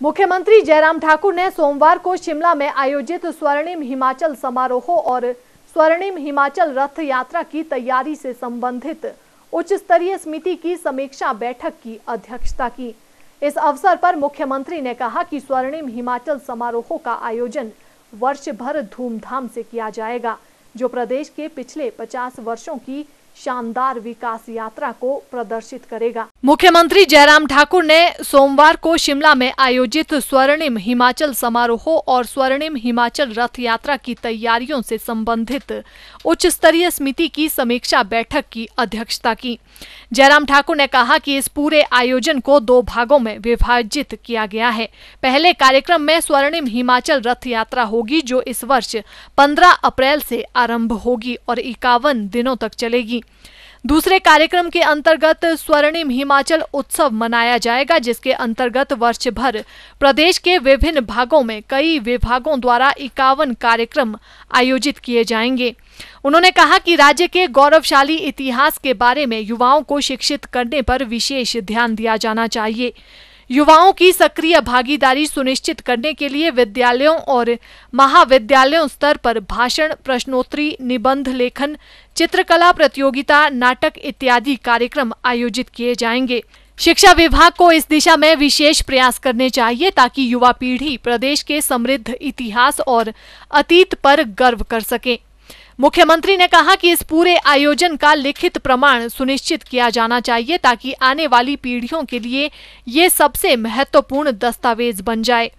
मुख्यमंत्री जयराम ठाकुर ने सोमवार को शिमला में आयोजित स्वर्णिम हिमाचल समारोह और स्वर्णिम हिमाचल रथ यात्रा की तैयारी से संबंधित उच्च स्तरीय समिति की समीक्षा बैठक की अध्यक्षता की। इस अवसर पर मुख्यमंत्री ने कहा कि स्वर्णिम हिमाचल समारोह का आयोजन वर्ष भर धूमधाम से किया जाएगा, जो प्रदेश के पिछले 50 वर्षों की शानदार विकास यात्रा को प्रदर्शित करेगा। मुख्यमंत्री जयराम ठाकुर ने सोमवार को शिमला में आयोजित स्वर्णिम हिमाचल समारोह और स्वर्णिम हिमाचल रथ यात्रा की तैयारियों से संबंधित उच्च स्तरीय समिति की समीक्षा बैठक की अध्यक्षता की। जयराम ठाकुर ने कहा कि इस पूरे आयोजन को दो भागों में विभाजित किया गया है। पहले कार्यक्रम में स्वर्णिम हिमाचल रथ यात्रा होगी, जो इस वर्ष 15 अप्रैल से आरंभ होगी और इक्यावन दिनों तक चलेगी। दूसरे कार्यक्रम के अंतर्गत स्वर्णिम हिमाचल उत्सव मनाया जाएगा, जिसके अंतर्गत वर्ष भर प्रदेश के विभिन्न भागों में कई विभागों द्वारा इक्यावन कार्यक्रम आयोजित किए जाएँगे। उन्होंने कहा कि राज्य के गौरवशाली इतिहास के बारे में युवाओं को शिक्षित करने पर विशेष ध्यान दिया जाना चाहिए। युवाओं की सक्रिय भागीदारी सुनिश्चित करने के लिए विद्यालयों और महाविद्यालयों स्तर पर भाषण, प्रश्नोत्तरी, निबंध लेखन, चित्रकला प्रतियोगिता, नाटक इत्यादि कार्यक्रम आयोजित किए जाएँगे। शिक्षा विभाग को इस दिशा में विशेष प्रयास करने चाहिए ताकि युवा पीढ़ी प्रदेश के समृद्ध इतिहास और अतीत पर गर्व कर सके। मुख्यमंत्री ने कहा कि इस पूरे आयोजन का लिखित प्रमाण सुनिश्चित किया जाना चाहिए ताकि आने वाली पीढ़ियों के लिए ये सबसे महत्वपूर्ण दस्तावेज़ बन जाए।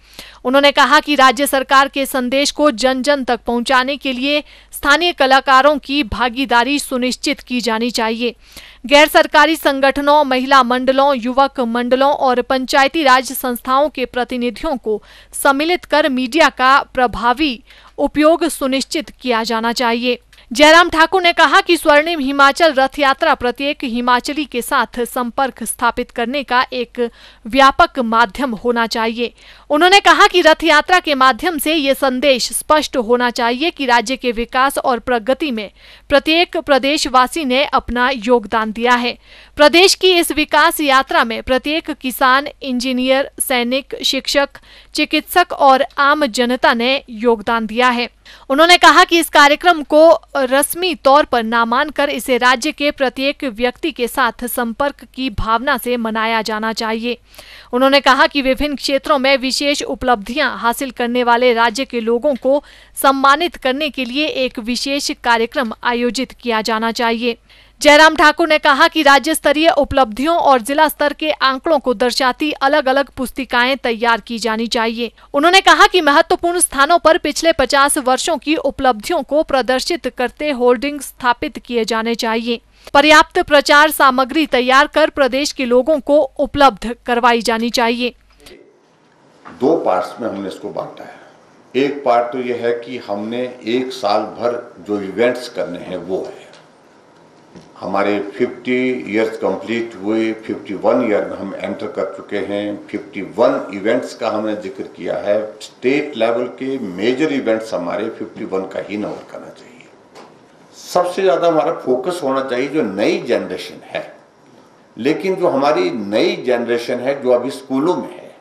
उन्होंने कहा कि राज्य सरकार के संदेश को जन जन तक पहुँचाने के लिए स्थानीय कलाकारों की भागीदारी सुनिश्चित की जानी चाहिए। गैर सरकारी संगठनों, महिला मंडलों, युवक मंडलों और पंचायती राज संस्थाओं के प्रतिनिधियों को सम्मिलित कर मीडिया का प्रभावी उपयोग सुनिश्चित किया जाना चाहिए। जयराम ठाकुर ने कहा कि स्वर्णिम हिमाचल रथ यात्रा प्रत्येक हिमाचली के साथ संपर्क स्थापित करने का एक व्यापक माध्यम होना चाहिए। उन्होंने कहा कि रथ यात्रा के माध्यम से ये संदेश स्पष्ट होना चाहिए कि राज्य के विकास और प्रगति में प्रत्येक प्रदेशवासी ने अपना योगदान दिया है। प्रदेश की इस विकास यात्रा में प्रत्येक किसान, इंजीनियर, सैनिक, शिक्षक, चिकित्सक और आम जनता ने योगदान दिया है। उन्होंने कहा कि इस कार्यक्रम को रस्मी तौर पर नामान मानकर इसे राज्य के प्रत्येक व्यक्ति के साथ संपर्क की भावना से मनाया जाना चाहिए। उन्होंने कहा कि विभिन्न क्षेत्रों में विशेष उपलब्धियाँ हासिल करने वाले राज्य के लोगों को सम्मानित करने के लिए एक विशेष कार्यक्रम आयोजित किया जाना चाहिए। जयराम ठाकुर ने कहा कि राज्य स्तरीय उपलब्धियों और जिला स्तर के आंकड़ों को दर्शाती अलग अलग पुस्तिकाएँ तैयार की जानी चाहिए। उन्होंने कहा कि महत्वपूर्ण स्थानों पर पिछले 50 वर्षों की उपलब्धियों को प्रदर्शित करते होर्डिंग स्थापित किए जाने चाहिए। पर्याप्त प्रचार सामग्री तैयार कर प्रदेश के लोगों को उपलब्ध करवाई जानी चाहिए। दो पार्ट में हमने इसको बांटा है। एक पार्ट तो यह है कि हमने एक साल भर जो इवेंट्स करने हैं वो है। हमारे 50 इयर्स कंप्लीट हुए 51 ईयर हम एंटर कर चुके हैं। 51 इवेंट्स का हमने ज़िक्र किया है। स्टेट लेवल के मेजर इवेंट्स हमारे 51 का ही नंबर करना चाहिए। सबसे ज़्यादा हमारा फोकस होना चाहिए जो नई जनरेशन है। लेकिन जो हमारी नई जनरेशन है, जो अभी स्कूलों में है,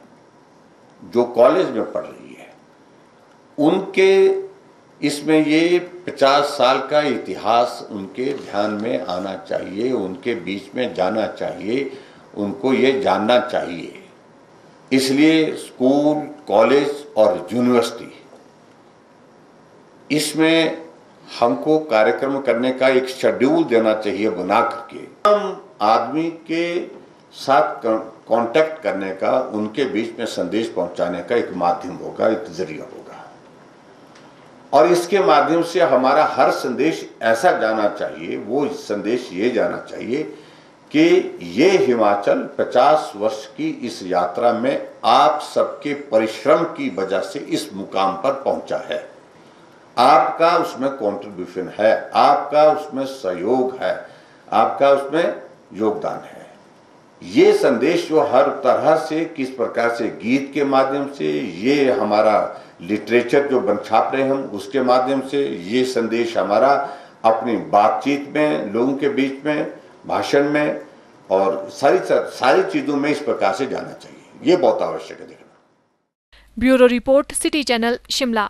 जो कॉलेज में पढ़ रही है, उनके इसमें ये 50 साल का इतिहास उनके ध्यान में आना चाहिए, उनके बीच में जाना चाहिए, उनको ये जानना चाहिए। इसलिए स्कूल, कॉलेज और यूनिवर्सिटी, इसमें हमको कार्यक्रम करने का एक शेड्यूल देना चाहिए बना करके। हम आदमी के साथ कांटेक्ट करने का, उनके बीच में संदेश पहुँचाने का एक माध्यम होगा, एक ज़रिया होगा। और इसके माध्यम से हमारा हर संदेश ऐसा जाना चाहिए, वो संदेश ये जाना चाहिए कि ये हिमाचल 50 वर्ष की इस यात्रा में आप सबके परिश्रम की वजह से इस मुकाम पर पहुँचा है। आपका उसमें कंट्रीब्यूशन है, आपका उसमें सहयोग है, आपका उसमें योगदान है। ये संदेश जो हर तरह से, किस प्रकार से गीत के माध्यम से, ये हमारा लिटरेचर जो बन छाप रहे हम, उसके माध्यम से ये संदेश हमारा अपनी बातचीत में, लोगों के बीच में, भाषण में और सारी सारी चीज़ों में इस प्रकार से जाना चाहिए। ये बहुत आवश्यक है देखना। Bureau report, city channel, Shimla.